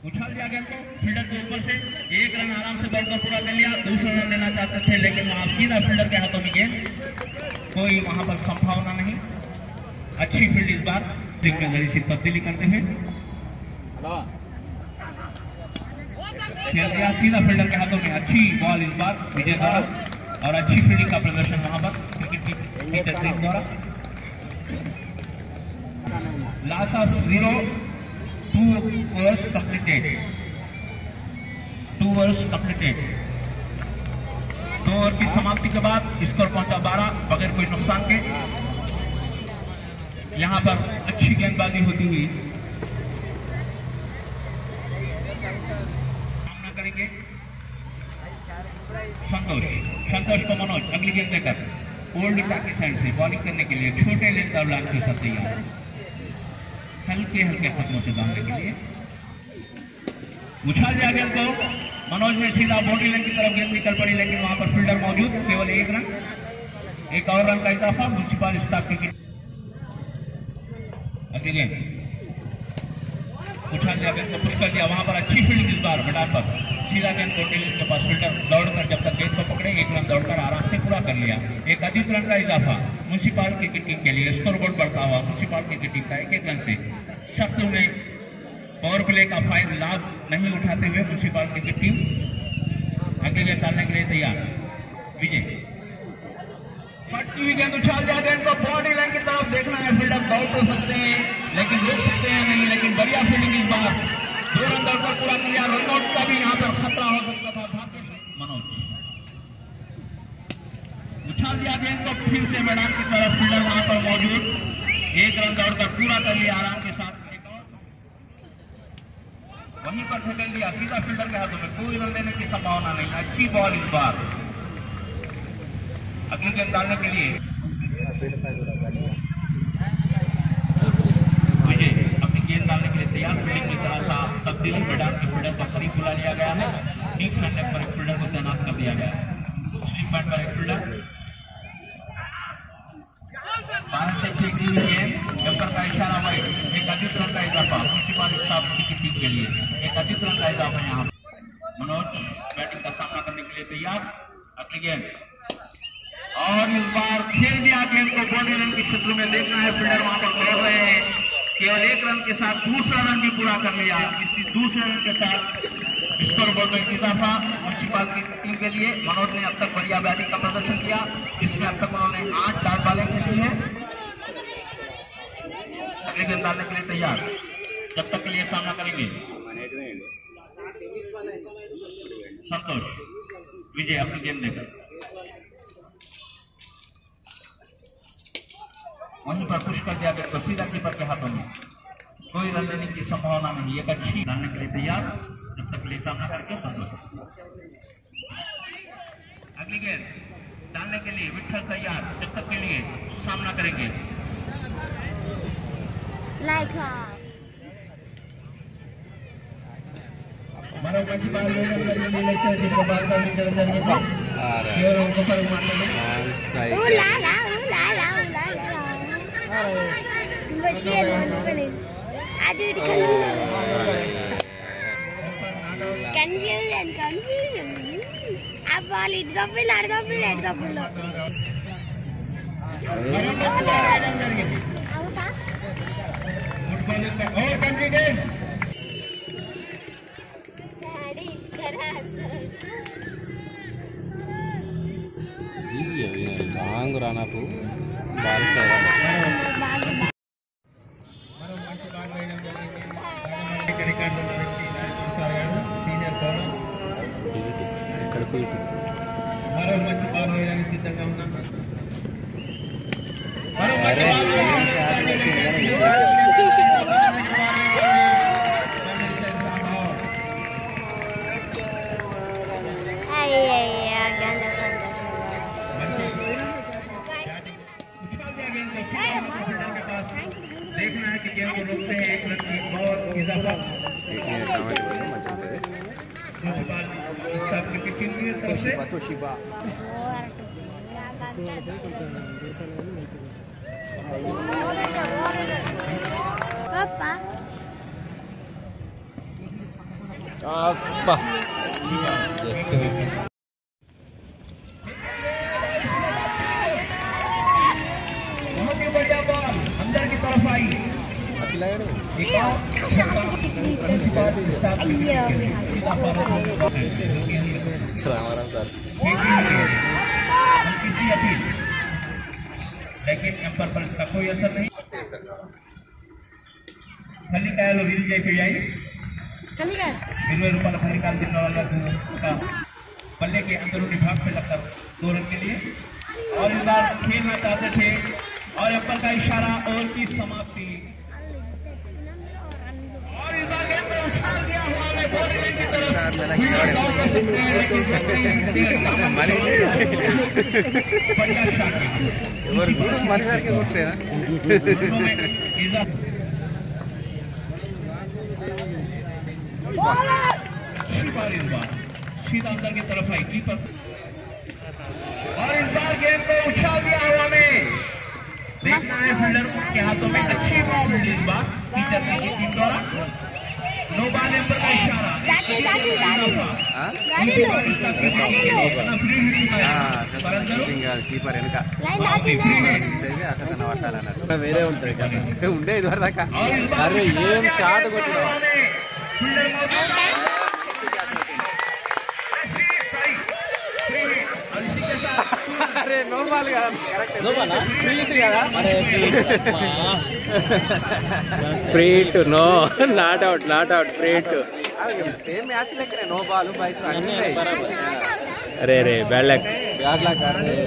उछाल दिया गेंद को फील्डर के ऊपर से एक रन आराम से दौड़कर पूरा ले लिया। दूसरा रन लेना चाहते थे, लेकिन वहाँ सीधा फील्डर के हाथों में गेंद कोई वहाँ पर संभावना नहीं। अच्छी फ़ील्ड इस बार। स्विंग में सी तब्दीली करते हुए खेल दिया, सीधा फील्डर के हाथों में अच्छी बॉल इस बार विजय द्वारा। और अच्छी फील्डिंग का प्रदर्शन वहाँ पर क्रिकेट की टीम द्वारा। Last of zero. Two overs completed two overs completed दो ओवर की समाप्ति के बाद स्कोर पहुँचा बारह, बगैर कोई नुकसान के। यहाँ पर अच्छी गेंदबाजी होती हुई। सामना करेंगे। संतोष। संतोष को मनोज, अगली गेंद लेकर ओल्ड टाकी साइड से बॉलिंग करने के लिए छोटे और लाइन के साथ तैयार। हल्के हल्के कदमों से डालने के लिए। उछाल दिया गेंद को मनोज ने सीधा बॉडी लाइन की तरफ़ गेंद निकल पड़ी लेकिन वहाँ पर फील्डर मौजूद, केवल एक रन। एक और रन का इजाफा म्यूनसिपल स्टाफ की गेंद उछाल दिया गेंद को पुश कर दिया। वहाँ पर अच्छी फील्डिंग इस बार, मैदान पर। सीधा गेंद को टेलिस के पास फील्डर दौड़कर जब तक गेंद को पकड़े, एक रन दौड़कर आराम से पूरा कर लिया। एक अधिक रन का इजाफा। म्यूनसिपल क्रिकेट टीम के लिए स्कोर बोर्ड बढ़ता हुआ म्यूनसिपल क्रिकेट टीम का एक एक रन से। शत्रु में पावर प्ले का फ़ायदा लाभ नहीं उठाते हुए म्यूनसिपल क्रिकेट टीम आगे गेंद डालने के लिए तैयार। विजय। हुई गेंद उछाल दिया गेंद को बॉडी लाइन की तरफ़ देखना है। फील्डर दौड़ तो सकते हैं, लेकिन रोक सकते हैं नहीं, लेकिन बढ़िया फील्डिंग इस बार। दो रन दौड़ दौड़कर पूरा किया। रनआउट का भी यहाँ पर खतरा हो सकता था। मनोज। उछाल दिया गेंद को फिर से मैदान की तरफ़ फील्डर वहाँ पर मौजूद। एक रन दौड़ दौड़कर पूरा कर लिया। आराम के वहीं पर ठेकेल दिया सीधा फील्डर के हाथों में। कोई रन लेने की संभावना नहीं। अच्छी बॉल इस बार। अगली गेंद डालने के लिए। विजय, अपनी गेंद डालने के लिए तैयार फील्डिंग सा तब्दीली मैदान के फील्डर को बुला लिया गया है। ठीक करने पर फील्डर को तैनात कर दिया गया है। फील्डर। से फेंक गेंद। जब्बर का इशारा वही एक अधिक रन का इजाफा म्यूनसिपल स्टाफ की टीम के लिए एक अधिक रन का इजाफा यहाँ मनोज बैटिंग का सामना करने के लिए तैयार अगली गेंद और इस बार खेल दिया गेंद को बॉडी रन के क्षेत्र में देखना है फील्डर वहाँ पर दौड़ रहे हैं केवल एक रन के साथ दूसरा रन भी पूरा कर लिया इसी दूसरे रन के साथ स्कोर बोर्ड में इजाफा म्यूनसिपल की टीम के लिए मनोज ने अब तक बढ़िया बैटिंग का प्रदर्शन किया इसमें अब तक उन्होंने आठ चार बालें खेली है अगले गेंद डालने के लिए तैयार जब तक के लिए सामना करेंगे। संतोष, विजय, अपनी गेंद लेकर वहीं पर पुश कर दिया गया तो सीधा कीपर के हाथों में। कोई रन लेने की संभावना नहीं, एक अच्छी डालने के लिए तैयार जब तक लिए सामना करके संतोष। अगली गेंद डालने के लिए विठल तैयार जब तक के लिए सामना करेंगे। लाइक मरोमती बाल में अपने लेक्चर के बाल का भी कर देंगे आ रहा है। और उनको पर मारते हैं। ओ ला ला ओ ला ला ओ ला ला। बच्चे बने आज इट कंफ्यूजन कंफ्यूजन अब बाल इट दबे लाड़ दबे लाड़ दबे लो లాంగ్ రా నాకు మరో మంచి పాల్గొనడానికి సిద్ధంగా ఉన్నాం Apa? Yes, लेकिन एम्पर पर इसका कोई असर नहीं खाली का लो हिल जाए जाइए रूपा लखन निकाल देने वाला का बल्ले के अंदरूनी भाग में लगता दो रन के लिए। और इस बार खेल में चाहते थे। और अपर का इशारा ओवर की समाप्ति। और इस बार गेम में उछाल दिया हुआ है बॉलीवुड की तरफ़। बढ़िया शॉट। और गुरु माने करके उठते हैं बार इस बार सीधा अंदर की तरफ आई कीपर और इस बार गेंद को उछाल दिया हवा में देखना है फील्डर के हाथों में अच्छी बॉल मिली इस बार टीचर की टीम द्वारा नो बॉल एम्पर का इशारा दादी, दादी, दादी। ఆ? दूसरी बार इसका कीपर के लिए अपना फ्री हिट ఆ, मारा परंतु షూటింగ్ కాదు కీపర్ వెనక లైన్ फ्री हिट చేసి అక్కడ పట్టాలన్నారు వేరే ఉంటుంది కదా ఉండే ఇది వరకు దాకా అరే ఏం షాట్ కొట్టినావు అరే నో బాల్ కదా నో బాల్ ఫ్రీ హిట్ కదా అరే free to no not out not out free to same match లెక్కనే నో బాల్ బైస్ అన్ని అరే రే బ్యాడ్ లక్ బ్యాడ్ లక్ అరే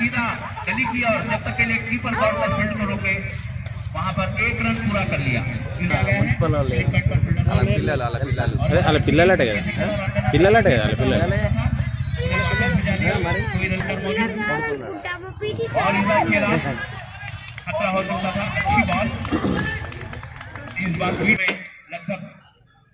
सीधा चली गई और जब तक के लिए कीपर दौड़कर फ़ील्ड को रोके वहाँ पर एक रन पूरा कर लिया पिल्ला पिल्ला लटेगा खतरा हो सकता था अच्छी बॉल इस बार भी में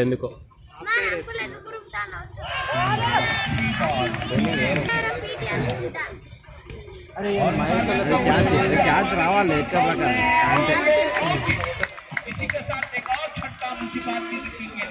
ఎందుకో క్యాచ్ రావాలి ఎక్కడ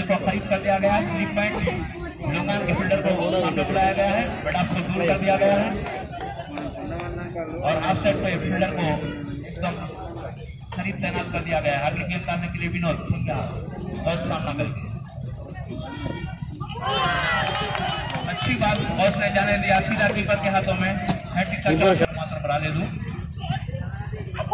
प्रोत्साहित कर दिया गया है के फील्डर को सामने बुलाया गया है बट आपको दूर कर दिया गया है और हाफ़ साइड पे को एकदम करीब तैनात कर दिया गया है आगे गेंद लाने के लिए अच्छी बात बहुत ने जाने दिया सीधा कीपर के हाथों में हैट्रिक का मात्र बढ़ा दे दूँ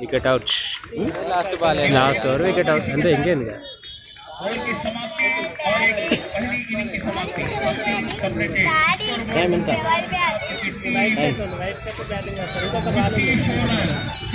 विकेट आउट लास्ट बॉल है लास्ट ओवर विकेट आउट अंदर इंगे इंगे बॉल की समाप्ति और एक पहली इनिंग की समाप्ति कंप्लीटेड टाइम मिलता राइट से तो सर है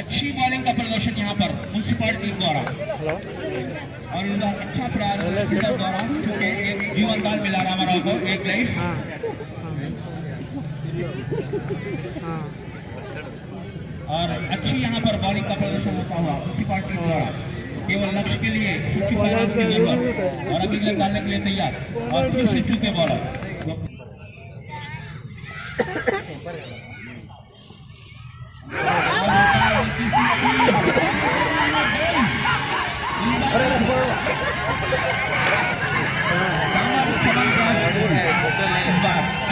अच्छी बॉलिंग का प्रदर्शन यहाँ पर म्यूनसिपल टीम द्वारा। और इनका अच्छा प्रयास द्वारा क्योंकि एक जीवन काल मिला रामाराव को एक लाइफ और अच्छी यहाँ पर बॉलिंग का प्रदर्शन होता हुआ म्यूनसिपल टीम द्वारा केवल लक्ष्य के लिए ज़रूरत और अभी गेंद डालने के लिए तैयार। और से चूके बॉलर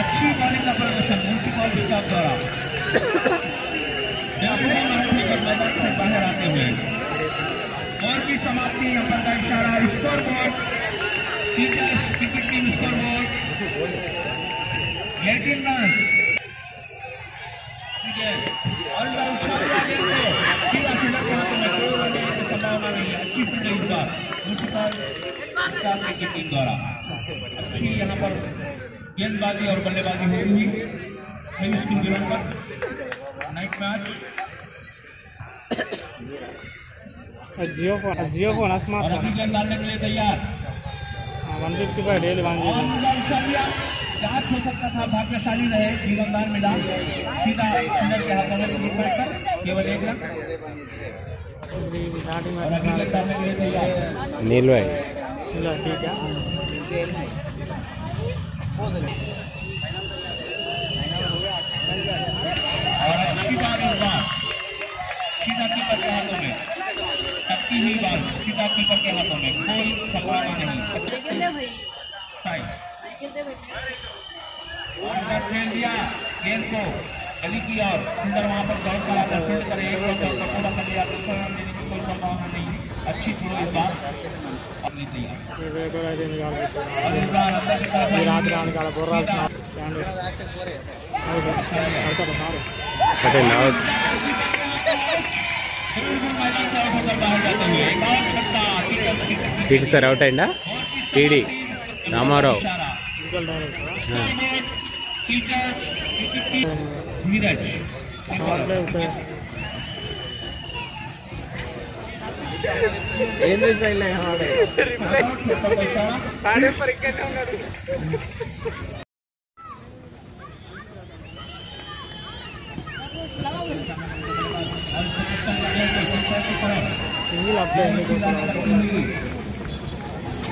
अच्छी बॉलिंग का प्रदर्शन म्यूनसिपल स्टाफ द्वारा मैदान से बाहर आते हुए और की समाप्ति अंपर का इशारा score board cricket team score board eighteen run ठीक है और उछाल दिया गेंद को सीधा सीधा के हाथों में कोई रन लेने की संभावना नहीं है अच्छी फील्डिंग इस बार की टीम द्वारा यहाँ पर गेंदबाजी और बल्लेबाजी होगी संयुक्त ग्राउंड पर। नाइट मैच जियो जियो और डालने के लिए तैयार। मंदिर जाँच हो सकता था भाग्यशाली रहे जीवनदान मिला सीधा अंदर के हाथों में केवल एक रन। नीलवाई। ठीक है हाथों में कोई नहीं दिया गेंद को। गली की ओर सुंदर वहां पर दौड़ कर आकर फील्ड करे एक रन दौड़ कर पूरा कर लिया दूसरा रन देने की कोई संभावना नहीं अच्छी थ्रो इस बार अपनी तैयार ఇరవై కూడా అయితే ఎన్ని కావాలి పెట్టారు. और इस बार अंदर की तरफ ఈ రాత్రి आई ఆమె కాడ బుర్రాలు सीधा స్టాండ్ పడతారు సారు అంటే అవుట్ बिल्कुल मैदान से आउट होकर बाहर जाते हुए एक और छक्का कीपर की టీడీ సార్ అవుట్ అయిందా టీడీ రామారావు धीरज ಏನು ಇಲ್ಲ ಹಾಡು ಹಾಡೇ ಪರೀಕ್ಷೆ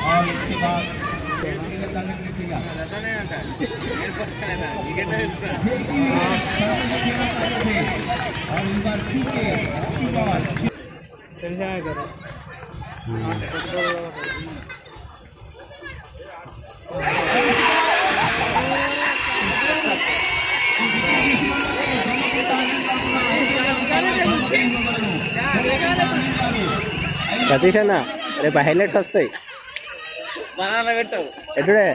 और इसके बाद सतीश आहे ना? अरे पाहिलेच असतंय. బనానా పెట్టావు ఎటుడే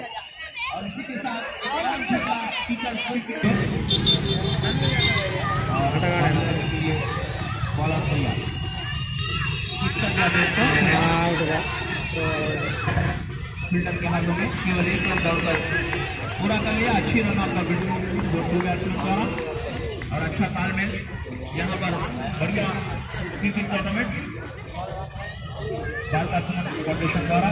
और इसी के साथ एक और छक्का टीचर स्कूल के बॉलर तैयार किस कर दिया दोस्तों फील्डर के हाथों में केवल एक रन दौड़कर पूरा कर लिया अच्छी रन आपका बिल्कुल दो टू बैट्समैन द्वारा और अच्छा तालमेल यहाँ पर बढ़िया क्रिकेट टूर्नामेंट बाल फाउंडेशन द्वारा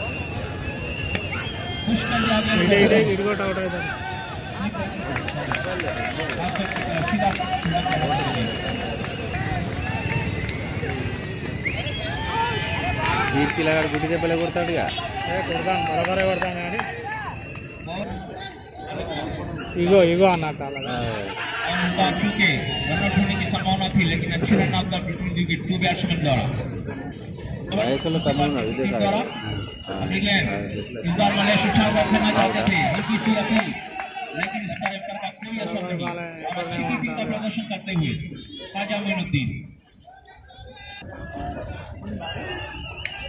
లేకుండా మస్తు వస్తుంది ఉమ్. क्रिकेट डालने के लिए तैयार तब तक मेरे सामने करके मलेश सीनियर बैट्समैन लेकिन चूंकि इसी के साथ अच्छी बॉल और इसी के साथ अंतर का होना बाकी बात खुश कर दिया ఇటు गया ఇటు ఇటు కూడా అవుట్ అవుతుంది सीधा सीधा ఈ పిల్లగాడు గుడ్డి దెబ్బలే కొడతాడుగా ఏ, కొడతాను బరబరే కొడతాను కానీ ఇగో ఇగో అన్నట్టు అలాగా और उनका चूंकि रन आउट होने की संभावना थी लेकिन अच्छे रन आउट का बिल्कुल दी टू बैट्समैन द्वारा इंग्लैंड चाहते थे हल्की सी लेकिन प्रदर्शन करते हुए खाजा मोइनुद्दीन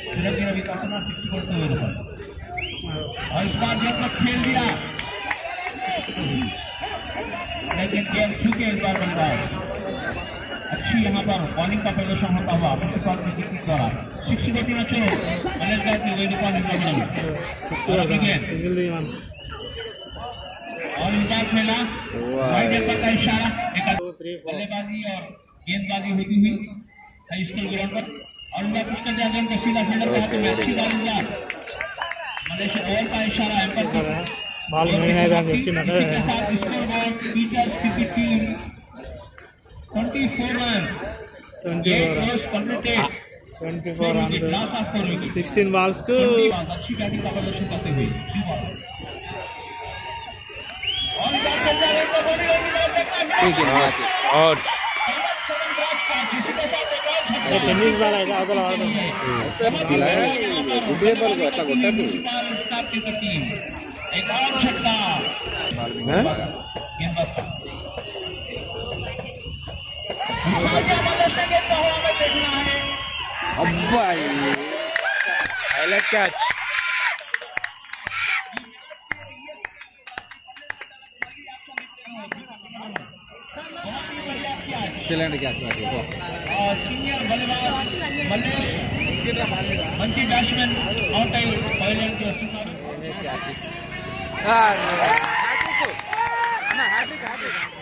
सूरज रवि का सिक्स करते हुए और इस बार जब तक खेल दिया लेकिन गेम चूके इस बार बंदा यहाँ पर बॉलिंग का प्रदर्शन होता हुआ उसके साथ द्वारा शिक्षित बेटी बच्चों अनेकता की वेदिका और विकास मेला बल्लेबाजी और गेंदबाजी होती हुई हाई स्कूल ग्राउंड पर। और उनका कृष्ण जागरण का सीधा फील्डर का हाथ में अच्छी बॉल हुआ मलेश ओवर का इशारा एम्पर बॉल नहीं है score board teachers cricket team twenty four hundred sixteen balls को आउट ಟೆನ್ನಿಸ್ ಬಾಲ್ ಆಯ್ತು ಅದಲ್ಲ ಗುಡ್ಡೆ ಬಾಲ್ ಅಟ್ಟ ಕೊಟ್ಟದ್ದು ಬಾಲ್ अब्बा कैच एक्सीलेंट कैच सीनियर बल्लेबाज बल्ले मंकी बैट्समैन आउट आई फाइनल के हार्दिक हार्दिक ना हार्दिक हार्दिक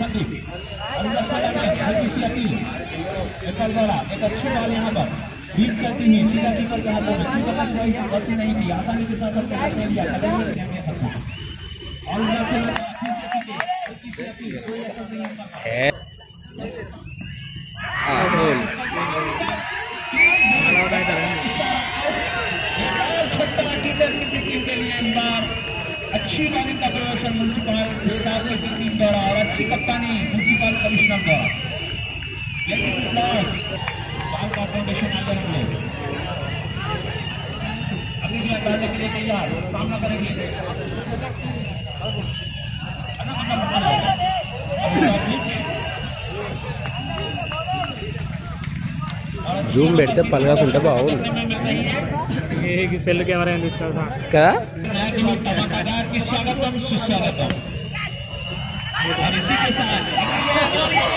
संदीप अंदर से लगा के हल्की सी अपील। एकल द्वारा एक अच्छी बॉल यहाँ पर। बीट करती हुई सीधा कीपर के हाथों में कीपर का गलती नहीं थी आसानी के साथ अपने हाथ में। लिया से कोई असर नहीं होता के लिए इस बार अच्छी बॉलिंग का प्रदर्शन म्यूनसिपल स्टाफ की टीम द्वारा और अच्छी कप्तानी म्यूनसिपल कमिश्नर द्वारा लेकिन लॉस बाल का फाउंडेशन आगे रख लो अभी भी अंदाजे के लिए तैयार सामना करेंगे జూమ్ పెడితే పలగకుంటే బాగుంది ये सेल कैमरा यूज करता కదా टमाटादार की स्वागतम सुस्वागतम और इसी के साथ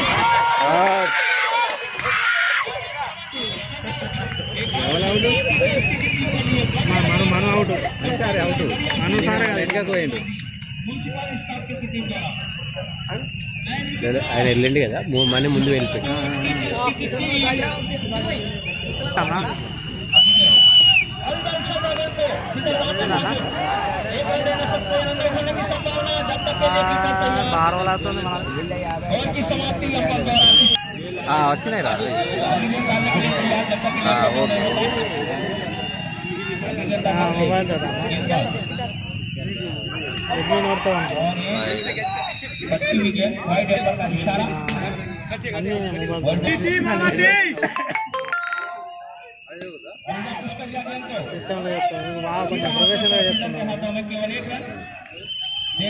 మను మను అవుట్ సరే అవుట్ మను సారే కదా వెనకకు పోయిండు లేదా ఆయన వెళ్ళండి కదా మూ- మన ముందు వెళ్ళిపోయి ఆరు వాళ్ళతో అవుతుంది వచ్చినాయి రా ఓకే. మొబైల్ ఎప్పుడు నోడుతామండి సిస్టంలో చెప్తాను బాగా కొంచెం ప్రొఫెషనల్గా చెప్తున్నాను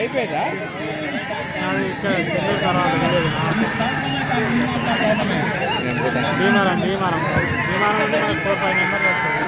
అయిపోయిందా? భీమారం భీమారం భీమారం అంటే మనకు ఫోర్ ఫైవ్ నెంబర్లు వస్తుంది